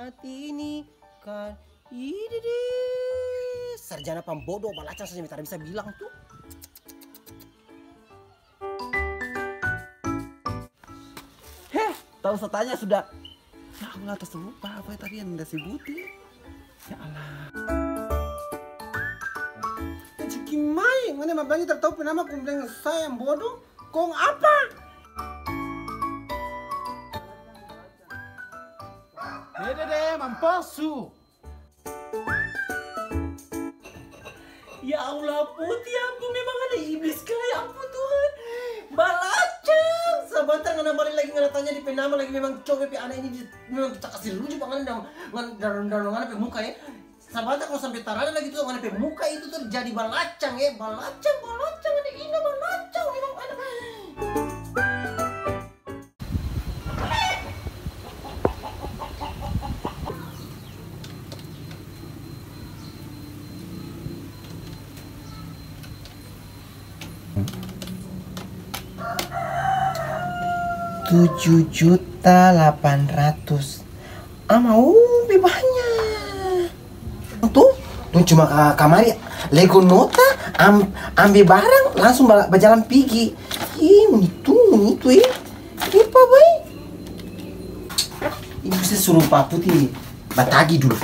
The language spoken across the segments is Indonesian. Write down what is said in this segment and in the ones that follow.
saat ini kan? Ini deh sarjana pembodoh balacan saja tidak bisa bilang tuh. Heh tahu setanya sudah. Ya Allah atas lupa apa tadi yang udah sebutin. Ya Allah. Cikimai, mana mabangnya tertahu penama kumpulan saya yang bodoh? Kong apa? Dede deh, mamposu. Ya Allah putih ampun memang ada iblis kali. Ya ampun Tuhan. Balacang. Sabatang ngana balik lagi ngana tanya di penama lagi. Memang coba pi anak ini memang kita kasih lucu banget dan dan dan ngana muka ya. Sabatang kalau sampai tarada lagi tuh ngana muka itu tuh jadi balacang ya. Balacang tujuh juta delapan ratus. Ah mau? Lebih banyak. Tuh tuh cuma ke kamar ya. Lego nota am, ambil barang langsung berjalan pergi. Ih itu itu ya ini apa ini bisa suruh pak putih batagi dulu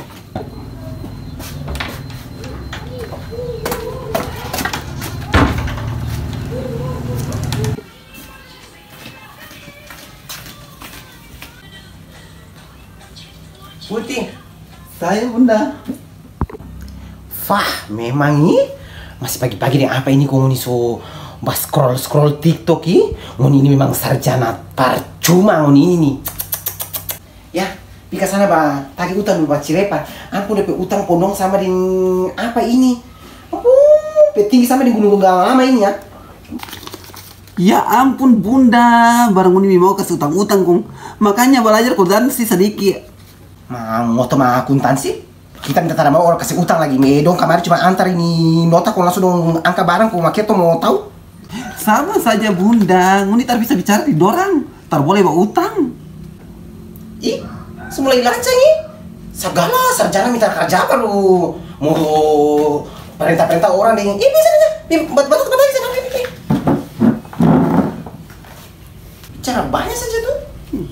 Putih, saya bunda. Fah, memang ini masih pagi-pagi deh apa ini kau ini so bas scroll scroll TikTok ini, ngoni ini memang sarjana percuma ngoni ini. Ya, pika sana ba, tagi utang ba cirepa. Aku dapat utang pondong sama dengan apa ini? Pe tinggi sama dengan gunung lama ini ya. Ya ampun bunda, barang ini mau kasih utang-utang kong. Makanya belajar kodan sih sedikit. Ma, ngoto ma akuntansi? Kita minta tanda mau orang kasih utang lagi. Me dong kemarin cuma antar ini nota kok langsung dong angka barang kok maketo mau tahu? Sama saja bunda, nguni tar bisa bicara di dorang. Tar boleh bawa utang. Ih, semulai lancang ih. Segala sarjana minta kerja apa lu? Mau perintah-perintah orang dengan Ih, bisa aja. Nih, ke balik sana. Cara banyak saja tuh.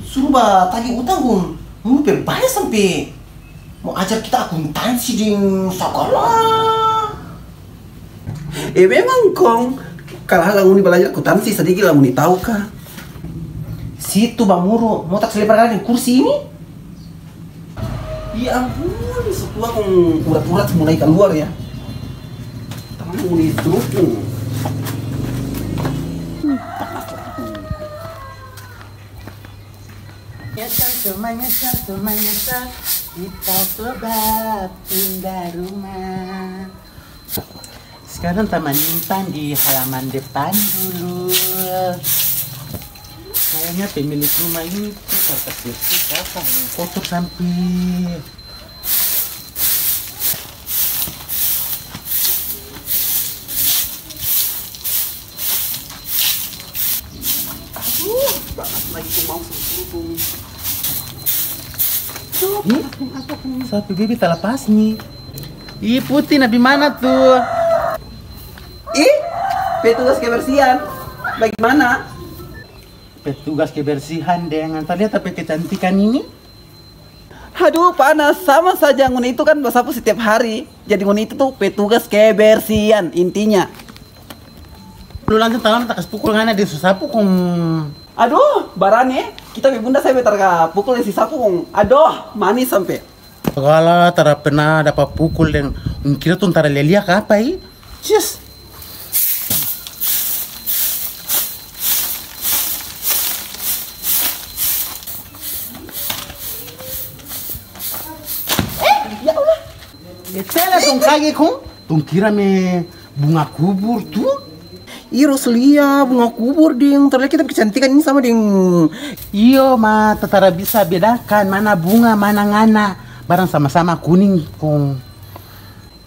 Suruh bah tagih utang kum. Mau banyak sampai mau ajar kita akuntansi di segala. Eh memang kong, kalau hal nguni belajar sih sedikit lah nguni tahu kah? Situ Bang Muro, mau tak selebar di kursi ini? Ya ampun, setua kong urat-urat mulai keluar ya. Tangan nguni Nyesal cuma nyesal cuma nyesal kita coba pindah rumah. Sekarang taman nyimpan di halaman depan dulu. Kayaknya pemilik rumah ini tuh yang kotor sampai Lagi kong mau suruh Sapi bibi tak lepas nih. Ih putih nabi mana tuh? Ih, petugas kebersihan. Bagaimana? Petugas kebersihan dengan terlihat tapi kecantikan ini. Aduh panas, sama saja nguni itu kan basapu setiap hari. Jadi nguni itu tuh petugas kebersihan intinya. Lu langsung tangan tak kasih pukul ngana di susapu kong. Aduh, barane kita bunda saya betar ka pukul si sapu kong. Aduh, manis sampai. Segala tara pernah dapat pukul dan kira tuh tara lelia ke apa i? Just. Ya Allah. Etela tong kage kong. Tong kira me bunga kubur tuh. Iro selia bunga kubur ding terlihat kita kecantikan ini sama ding Iyo ma tetara bisa bedakan mana bunga mana ngana. Barang sama-sama kuning kong.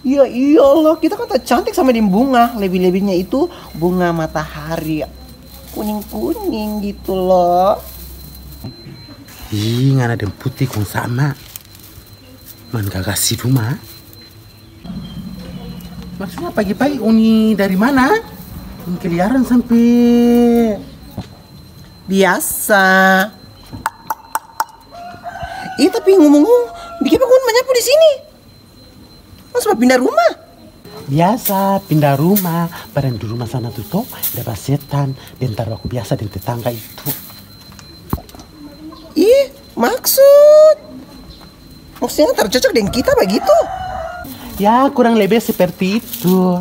Iya iya Allah kita kan tak cantik sama ding bunga lebih-lebihnya itu bunga matahari kuning-kuning gitu loh Ih ngana dan putih kong sama. Man gak kasih rumah? Maksudnya pagi-pagi uni dari mana? Keliaran sampai Biasa. Eh tapi ngomong-ngomong, bikin bangun menyapu di sini. Masa mau pindah rumah? biasa pindah rumah barang di rumah sana tuh toh dapat setan dan taruh aku biasa di tetangga itu Ih, maksud. Maksudnya tercocok dengan kita begitu? ya kurang lebih seperti itu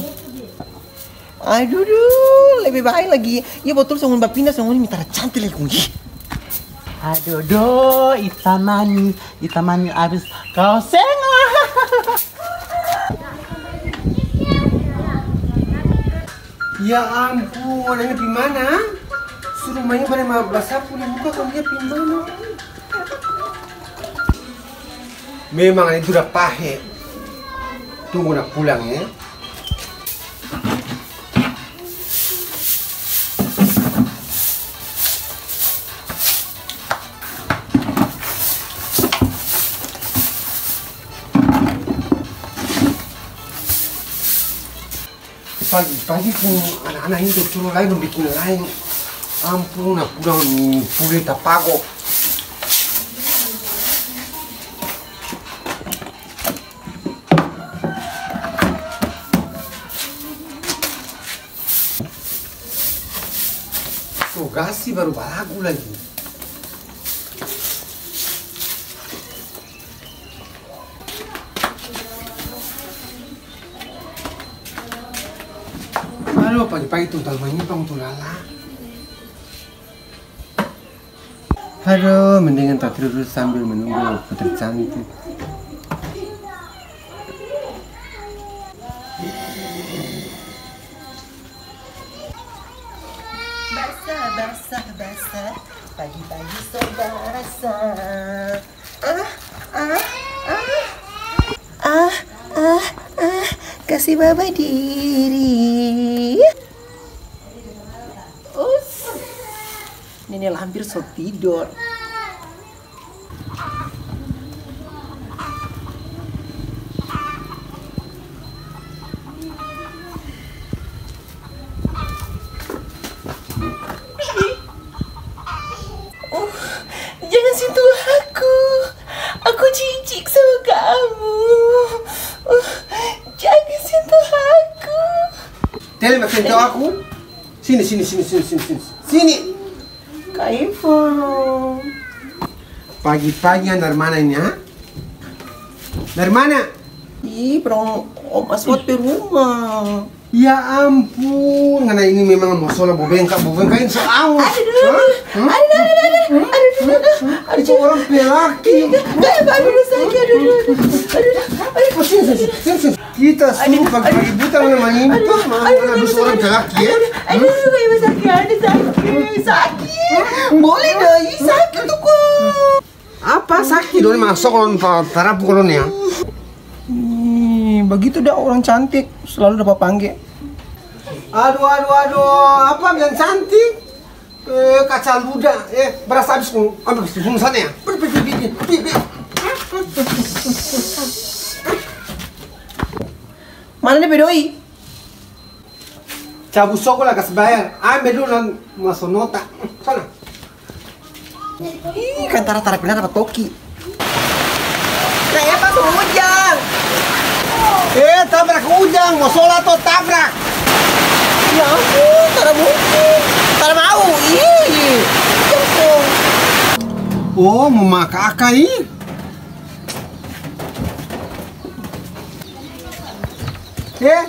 Aduh, duh, lebih baik lagi. Ya betul, mbak pindah ini minta cantik lagi aduh do itamani itamani abis kau sengah Ya ampun, ini di mana? Suruh mainnya pada mau basapu di muka kamu dia di mana? Memang itu udah pahe. Tunggu nak pulang ya. Pagi-pagi pun anak-anak ini suruh lain bikin lain. Ampun, pulang ni pulih tapago. So, gasi baru balagu lagi. Aduh, pagi-pagi tuh tal menyimpang tuh lala. Aduh, mendingan tak tidur dulu sambil menunggu putri cantik. Basah, basah, basah. Pagi-pagi soba rasa. Ah, ah, ah. Ah, ah, ah. Kasih baba diri. Nenek hampir so tidur. Oh, jangan sentuh aku. Aku jijik sama kamu. Oh, jangan sentuh aku. Tahu aku. Sini, sini, sini, sini, sini, sini. Sini. Ivan. Pagi-pagi dari mana ini, ha? Dari mana? Ih, perang Om Aswad di rumah. Ya ampun, karena ini memang mau bengkak, mau bengkakin so awet. Aduh, aduh, aduh, aduh, aduh, Ada orang pelaki. aduh, aduh, sakit, aduh, aduh, aduh, Oh, sini. Kita suruh pagi-pagi buta mana menyimpang, mana ada seorang pelaki ya. aduh, Kak Ivan sakit, aduh, sakit, sakit. Boleh dah, ih, sakit tuh kok. Apa sakit dong masuk kalau tarapu kalau ya? Begitu dah orang cantik selalu dapat panggil. Aduh, aduh, aduh, apa yang cantik? Eh, kaca luda, eh, berasa habis ambil ke sini sana ya. Pergi, pergi, pergi, pergi, pergi. Mana nih bedoi? Cabut soko lah kasih bayar. Ambil dulu dan masuk nota. Sana. Ih, kan tara tara dapat toki. Kayak apa tuh hujan? Eh, tabrak ujang, mau sholat tuh tabrak. Ya ampun, tara mungkin. Tara mau, ih. Oh, akak ini. Eh,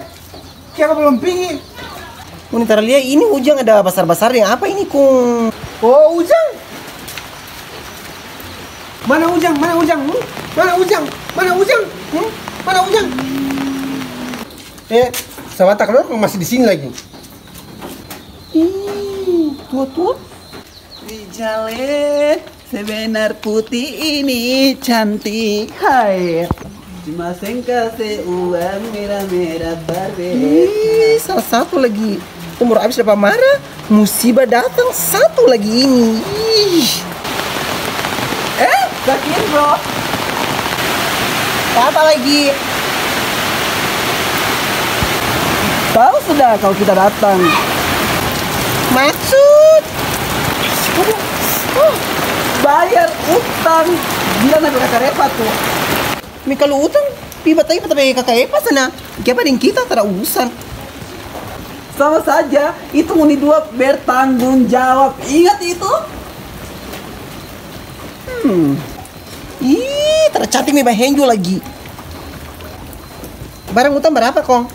kenapa belum pergi? Tara lihat ini hujan ada besar-besar yang apa ini kung? Oh, ujang. Mana ujang? Mana ujang? Hmm? Mana ujang? Mana ujang? Hmm? Mana ujang? Eh, sahabat kenapa masih di sini lagi? Ih, tua-tua. Rijale, sebenar putih ini cantik. Hai. Cuma kasih uang merah-merah barbe. Ih, salah satu lagi. Umur habis dapat marah, musibah datang satu lagi ini. Ih. Eh, sakit bro. Apa lagi? Tahu sudah kalau kita datang. Maksud? Oh, bayar utang. Bilang ada kakak Repa tuh. Mi kalau utang, piba tayo patapay kakak Epa sana. Kaya pa din kita, tara urusan. Sama saja, itu muni dua bertanggung jawab. Ingat itu? Hmm. Ih, tara cantik mi bahenjo lagi. Barang utang berapa kong?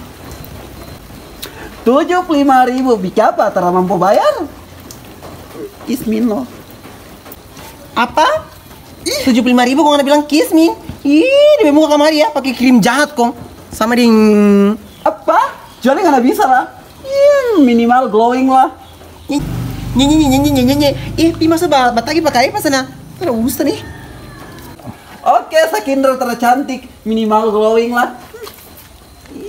75 ribu Bicapa tara mampu bayar Ismin lo Apa? 75 ribu kong anda bilang kismin. Ih, di muka kamari ya, pakai krim jahat kong. Sama ding Apa? Jadi nggak bisa lah Hmm, Minimal glowing lah. Nye nye nye nye nye nye nye Eh, pi masa ba batagi pakai apa sana? Urusan nih. Oke, Sakindra tercantik Minimal glowing lah.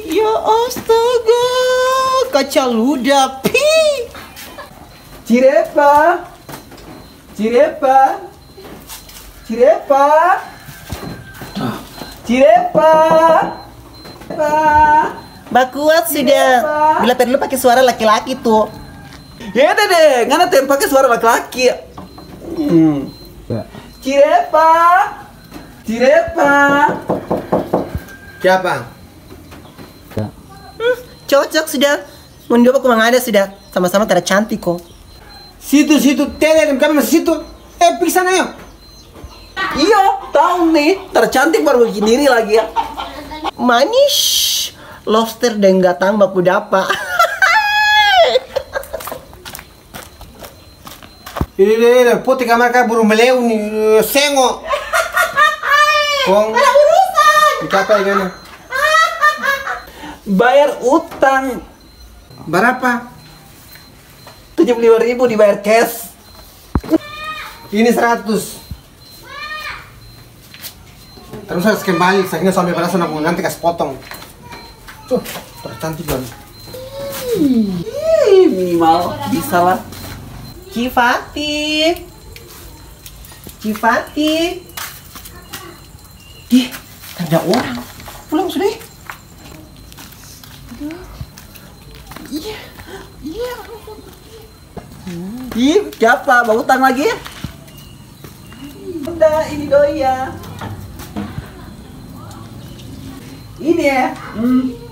Ya astaga, kaca ludah, pi. Cirepa Cirepa. Cirepa. Cirepa. Cirepa Bakuat sudah. Bila perlu pakai suara laki-laki tuh. Ya deh deh, ngana tem pakai suara laki-laki. Hmm. Cirepa, Cirepa. Siapa? Hmm, cocok sudah. Mencoba aku mengada sudah. Sama-sama tara cantik kok. Situ situ tele kami masih situ. Eh pergi sana yuk. Iya, tahu nih, tercantik baru diri lagi ya. Manis. Lobster dan gatang baku dapa. Ini ini ini putih kamar kau burung meleu nih sengo. Kong. Siapa ini? Bayar utang Berapa? 75 ribu dibayar cash. Ini 100. Terus harus kembali, saya sampai aku nanti kasih potong. Tuh, tercantik banget. Minimal bisa lah. Cifati. Cifati. Ih, ada orang. Pulang sudah. eh. Ih, siapa? Mau utang lagi ya? Udah, ini doi ya. Ini ya. Hmm.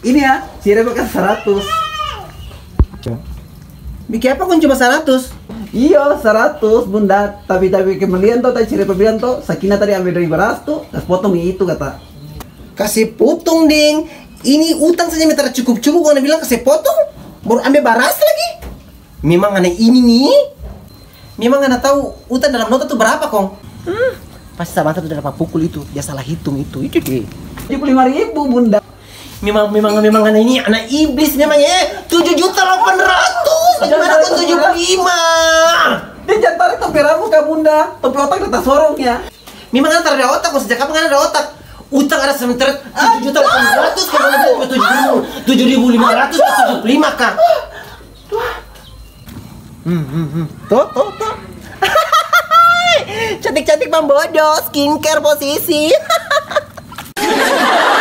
Ini ya, si Reba kan 100. Bikin apa kun cuma 100? Iya, 100 bunda. Tapi tapi kemudian tuh tadi si Reba bilang tuh, Sakina tadi ambil dari beras tuh, kas potong itu kata. Kasih potong ding. Ini utang saja minta cukup-cukup kalau bilang kasih potong. Baru ambil baras lagi. Memang anak ini nih. Memang anak tahu utang dalam nota tuh berapa kong? Hmm. Pasti Samantha tuh dapat pukul itu. Dia salah hitung itu. Itu deh. 75 ribu bunda. Memang memang memang anak ini anak iblis memang ya. 7 juta 800. Bagaimana aku 75? Dia jangan tarik topi rambut kak bunda. Topi otak kita sorongnya. Memang anak ada otak sejak kapan ada otak? Utang ada sementara 7 juta 800 kalau ada 7 ribu 7 ribu 500 75 kak. Hmm, hmm, hmm. Tuh, tuh, tuh. Cantik-cantik Bodo, skincare posisi.